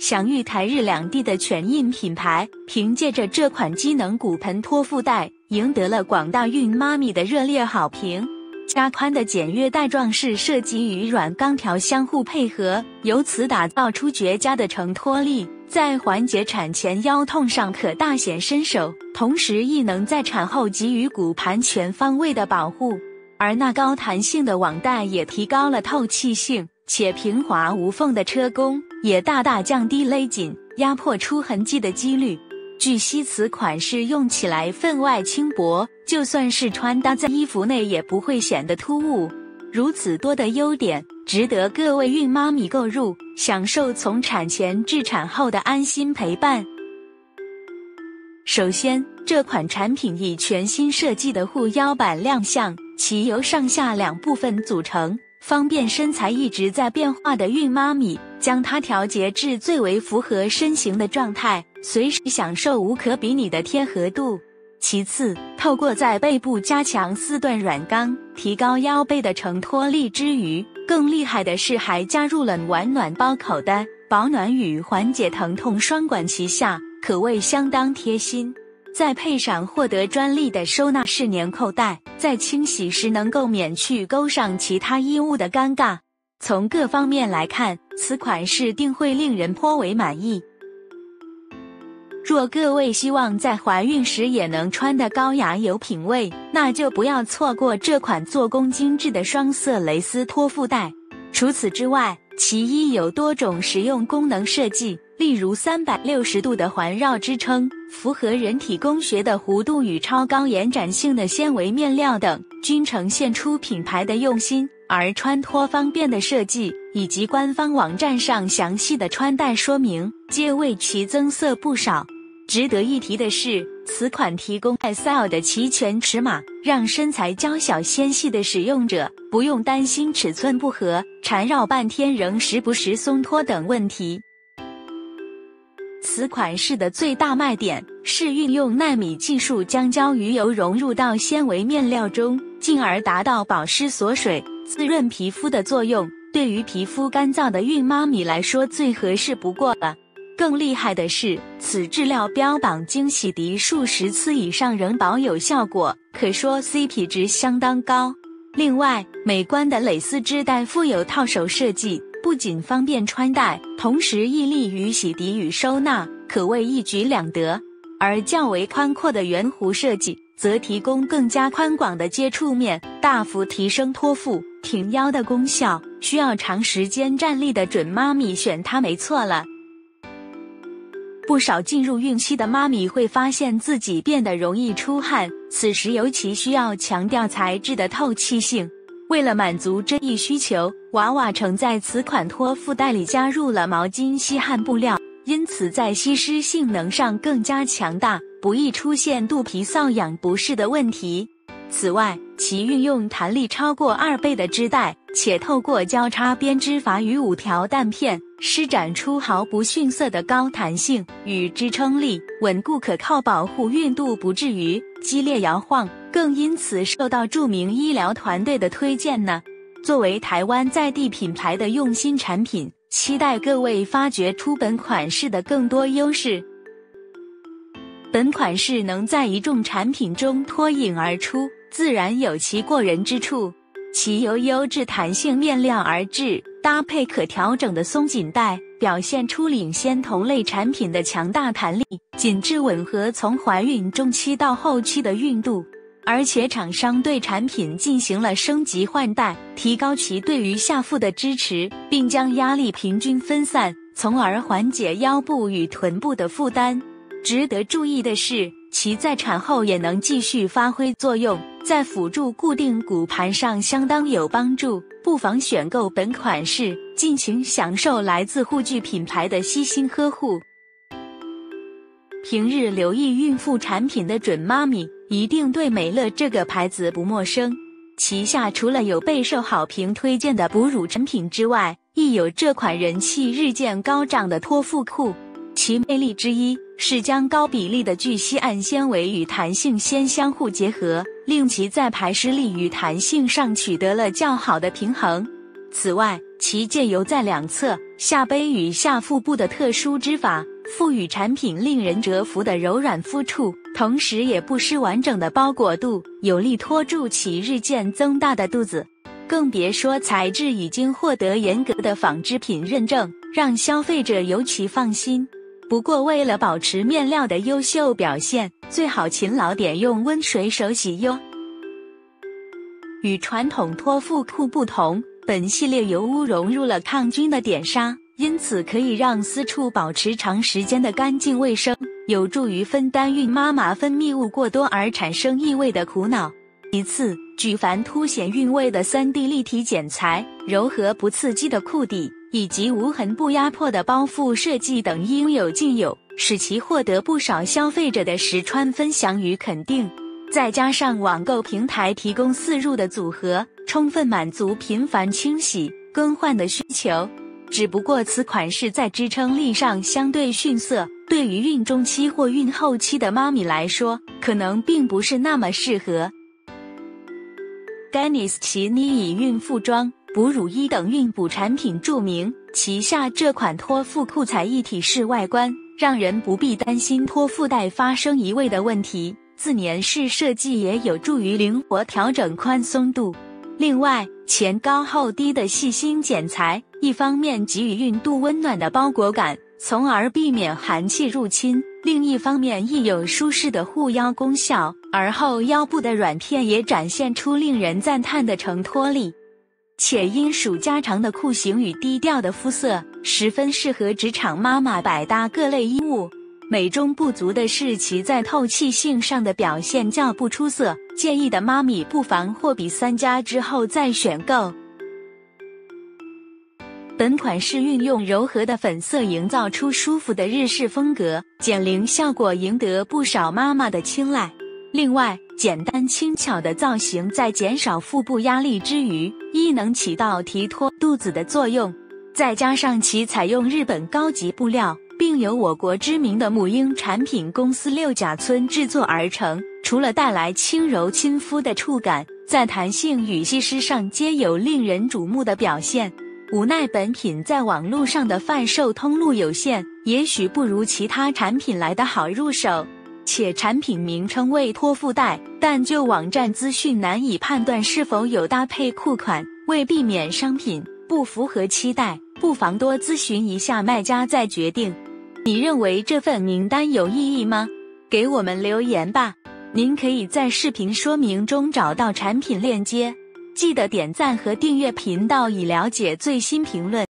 享誉台日两地的全印品牌，凭借着这款机能骨盆托腹带，赢得了广大孕妈咪的热烈好评。加宽的简约带状式设计与软钢条相互配合，由此打造出绝佳的承托力，在缓解产前腰痛上可大显身手，同时亦能在产后给予骨盘全方位的保护。而那高弹性的网带也提高了透气性，且平滑无缝的车工也大大降低勒紧、压迫出痕迹的几率。据悉，此款式用起来分外轻薄，就算是穿搭在衣服内也不会显得突兀。如此多的优点，值得各位孕妈咪购入，享受从产前至产后的安心陪伴。首先，这款产品以全新设计的护腰板亮相，其由上下两部分组成。方便身材一直在变化的孕妈咪，将它调节至最为符合身形的状态，随时享受无可比拟的贴合度。其次，透过在背部加强四段软钢，提高腰背的承托力之余，更厉害的是还加入了暖暖包口袋，保暖与缓解疼痛双管齐下，可谓相当贴心。再配上获得专利的收纳式粘扣带，在清洗时能够免去勾上其他衣物的尴尬。从各方面来看，此款式定会令人颇为满意。若各位希望在怀孕时也能穿得高雅有品位，那就不要错过这款做工精致的双色蕾丝托腹带。除此之外，其衣有多种实用功能设计。例如三百六十度的环绕支撑，符合人体工学的弧度与超高延展性的纤维面料等，均呈现出品牌的用心。而穿脱方便的设计，以及官方网站上详细的穿戴说明，皆为其增色不少。值得一提的是，此款提供 S L 的齐全尺码，让身材娇小纤细的使用者不用担心尺寸不合、缠绕半天仍时不时松脱等问题。此款式的最大卖点是运用纳米技术，将胶鱼油融入到纤维面料中，进而达到保湿锁水、滋润皮肤的作用。对于皮肤干燥的孕妈咪来说，最合适不过了。更厉害的是，此质料标榜经洗涤数十次以上仍保有效果，可说 CP 值相当高。另外，美观的蕾丝织带附有套手设计。不仅方便穿戴，同时亦利于洗涤与收纳，可谓一举两得。而较为宽阔的圆弧设计，则提供更加宽广的接触面，大幅提升托腹挺腰的功效。需要长时间站立的准妈咪选它没错了。不少进入孕期的妈咪会发现自己变得容易出汗，此时尤其需要强调材质的透气性。为了满足这一需求，娃娃城在此款托腹带里加入了毛巾吸汗布料，因此在吸湿性能上更加强大，不易出现肚皮瘙痒不适的问题。此外，其运用弹力超过二倍的织带，且透过交叉编织法与五条弹片，施展出毫不逊色的高弹性与支撑力，稳固可靠，保护孕肚不至于激烈摇晃。更因此受到著名医疗团队的推荐呢。作为台湾在地品牌的用心产品，期待各位发掘出本款式的更多优势。本款式能在一众产品中脱颖而出，自然有其过人之处。其由优质弹性面料而制，搭配可调整的松紧带，表现出领先同类产品的强大弹力，紧致吻合从怀孕中期到后期的孕肚。而且厂商对产品进行了升级换代，提高其对于下腹的支持，并将压力平均分散，从而缓解腰部与臀部的负担。值得注意的是，其在产后也能继续发挥作用，在辅助固定骨盘上相当有帮助。不妨选购本款式，尽情享受来自护具品牌的悉心呵护。平日留意孕妇产品的准妈咪。一定对美乐这个牌子不陌生，旗下除了有备受好评推荐的哺乳产品之外，亦有这款人气日渐高涨的托腹裤。其魅力之一是将高比例的聚烯胺纤维与弹性纤相互结合，令其在排湿力与弹性上取得了较好的平衡。此外，其借由在两侧下杯与下腹部的特殊织法，赋予产品令人折服的柔软肤触，同时也不失完整的包裹度，有力托住其日渐增大的肚子。更别说材质已经获得严格的纺织品认证，让消费者尤其放心。不过，为了保持面料的优秀表现，最好勤劳点用温水手洗哟。与传统托腹裤不同，本系列油污融入了抗菌的点纱，因此可以让私处保持长时间的干净卫生，有助于分担孕妈妈分泌物过多而产生异味的苦恼。其次，举凡凸显韵味的三 D 立体剪裁、柔和不刺激的裤底以及无痕不压迫的包覆设计等应有尽有，使其获得不少消费者的实穿分享与肯定。再加上网购平台提供四入的组合，充分满足频繁清洗更换的需求。只不过此款式在支撑力上相对逊色，对于孕中期或孕后期的妈咪来说，可能并不是那么适合。Ganis 奇妮以孕妇装、哺乳衣等孕补产品著名，旗下这款托腹裤采一体式外观，让人不必担心托腹带发生移位的问题。自粘式设计也有助于灵活调整宽松度。另外，前高后低的细心剪裁，一方面给予孕肚温暖的包裹感，从而避免寒气入侵。另一方面亦有舒适的护腰功效，而后腰部的软片也展现出令人赞叹的承托力，且因属加长的裤型与低调的肤色，十分适合职场妈妈百搭各类衣物。美中不足的是其在透气性上的表现较不出色，建议的妈咪不妨货比三家之后再选购。本款式运用柔和的粉色，营造出舒服的日式风格，减龄效果赢得不少妈妈的青睐。另外，简单轻巧的造型在减少腹部压力之余，亦能起到提托肚子的作用。再加上其采用日本高级布料，并由我国知名的母婴产品公司六甲村制作而成，除了带来轻柔亲肤的触感，在弹性与吸湿上皆有令人瞩目的表现。无奈本品在网络上的贩售通路有限，也许不如其他产品来得好入手，且产品名称为托腹带，但就网站资讯难以判断是否有搭配裤款。为避免商品不符合期待，不妨多咨询一下卖家再决定。你认为这份名单有意义吗？给我们留言吧。您可以在视频说明中找到产品链接。记得点赞和订阅频道，以了解最新评论。